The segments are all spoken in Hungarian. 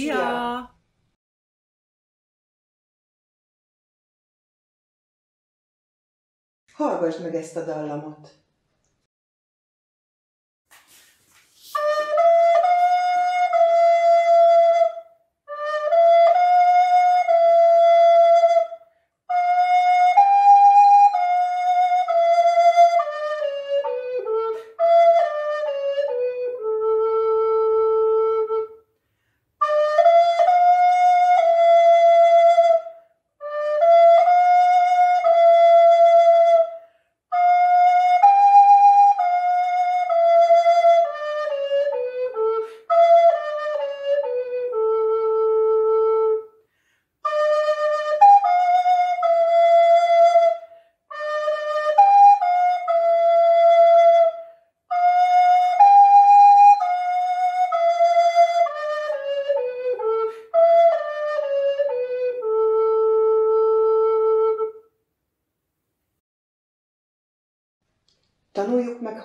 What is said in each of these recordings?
Szia! Szia! Hallgass meg ezt a dallamot!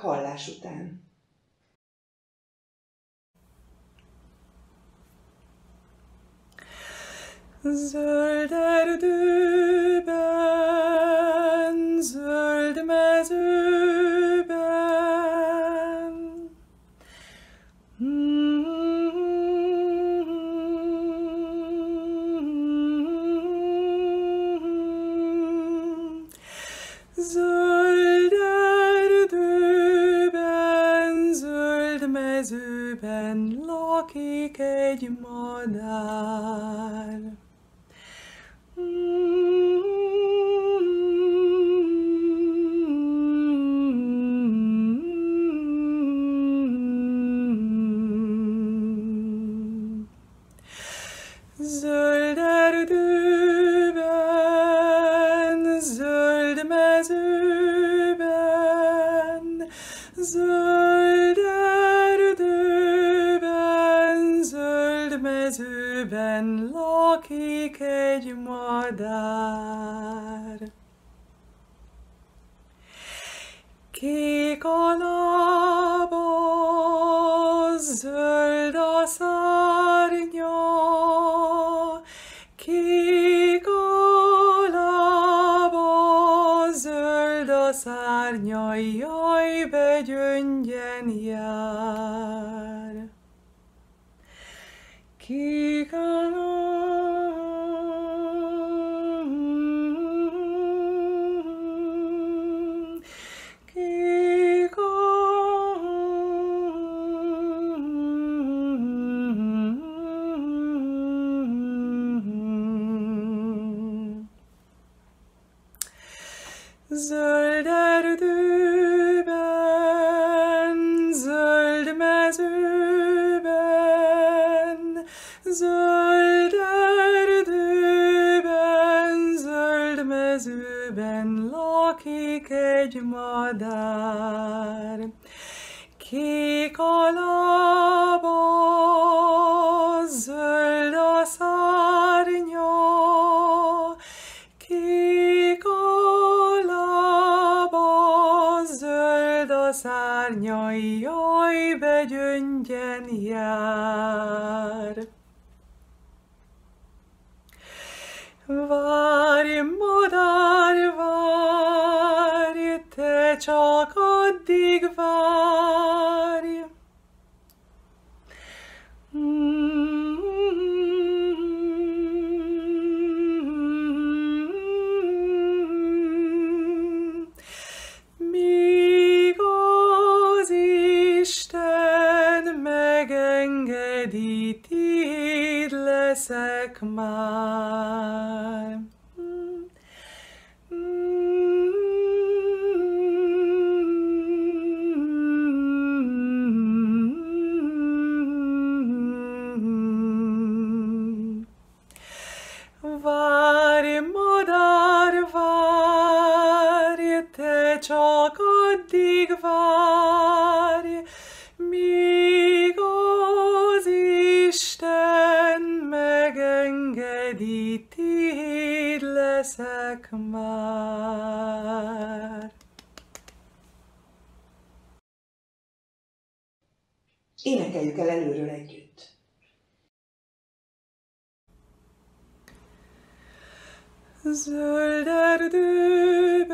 Hallás után. Zöld erdőben, mezőben lakik egy madár. Kék a lába, zöld a szárnya, kék a lába, zöld a szárnya, jaj, begyöngyen jár. Kék egy madár. Kék a lába, zöld a szárnya, kék a lába, zöld a szárnya, jaj, begyöngyen jár. Csak addig várj. Míg az Isten megengedi, tiéd leszek már. leszek már. Énekeljük el előről együtt. Zöld erdőben,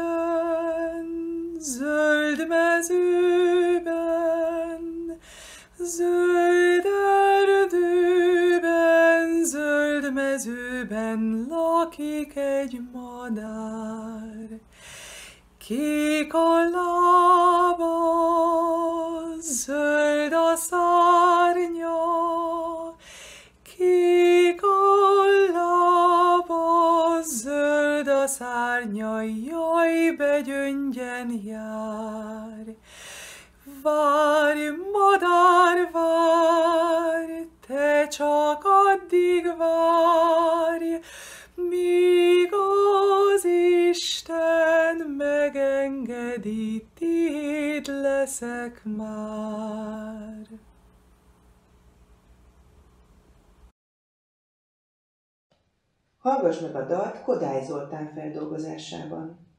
zöld mezőben, zöld erdőben, zöld mezőben lakik el egy madár. Kék a lába, zöld a szárnya, kék a lába, zöld a szárnya, jaj, begyöngyen jár. Várj, madár, megengedi, tiéd leszek már. Hallgass meg a dalt Kodály Zoltán feldolgozásában.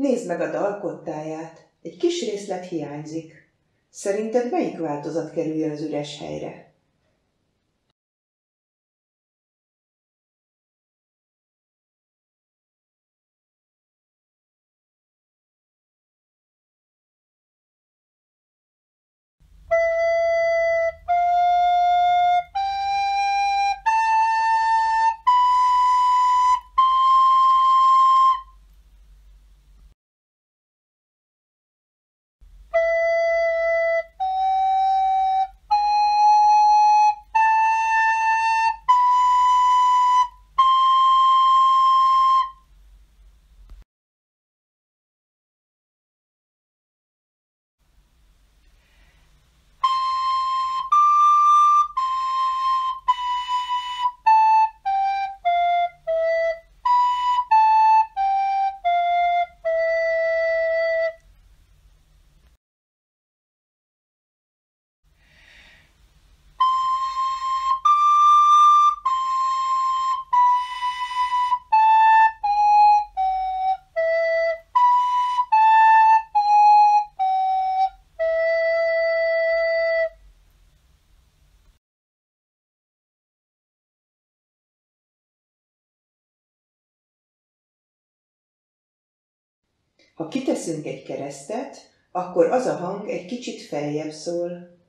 Nézd meg a dal kottáját. Egy kis részlet hiányzik. Szerinted melyik változat kerüljön az üres helyre? Ha kiteszünk egy keresztet, akkor az a hang egy kicsit feljebb szól.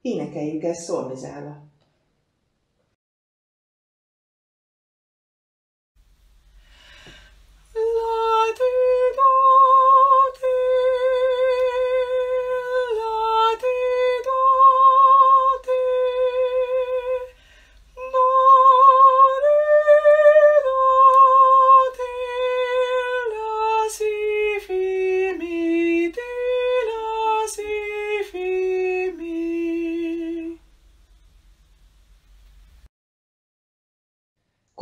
Énekeljük ezt szolmizálva.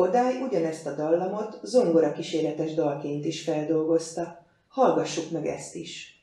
Kodály ugyanezt a dallamot zongora kíséretes dalként is feldolgozta. Hallgassuk meg ezt is.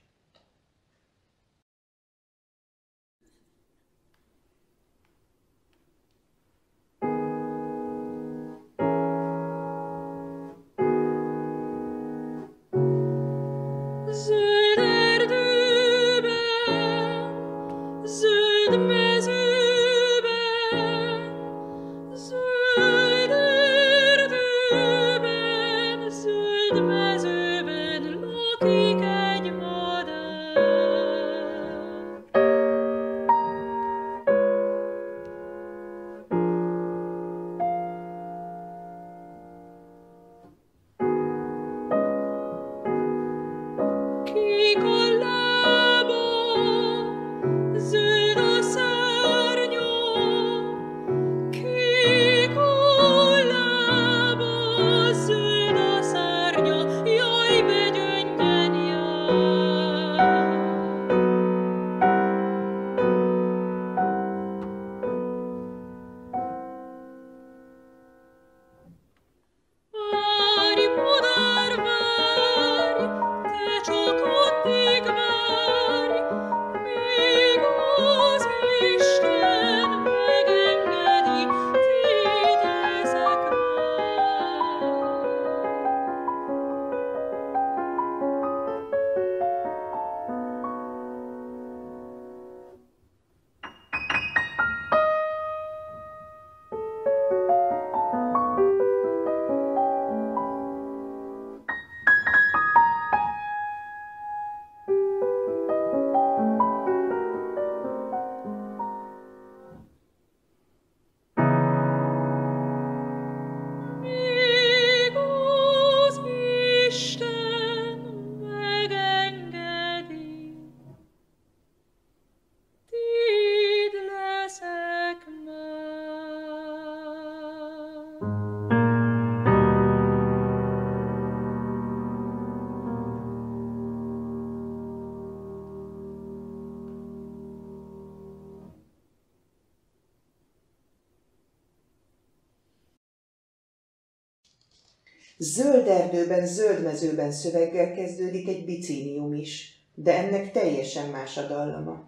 Zöld erdőben, zöld mezőben szöveggel kezdődik egy bicínium is, de ennek teljesen más a dallama.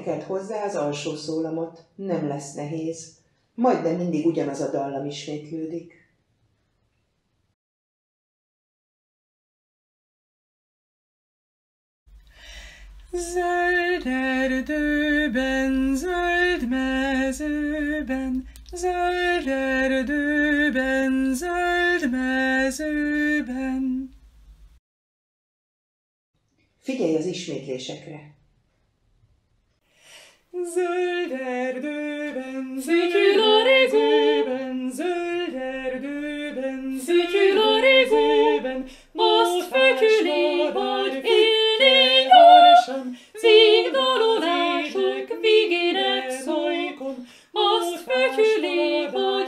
Énekelt hozzá az alsó szólamot, nem lesz nehéz. Majdnem mindig ugyanaz a dallam ismétlődik. Zöld erdőben, zöld mezőben, zöld erdőben, zöld mezőben. Figyelj az ismétlésekre. Söl der Düben, Säkulare Guben, Söl der Düben, Säkulare Guben, Most föküli var élni gyorsan, Vigdalulások, vigérek szolykon, Most föküli var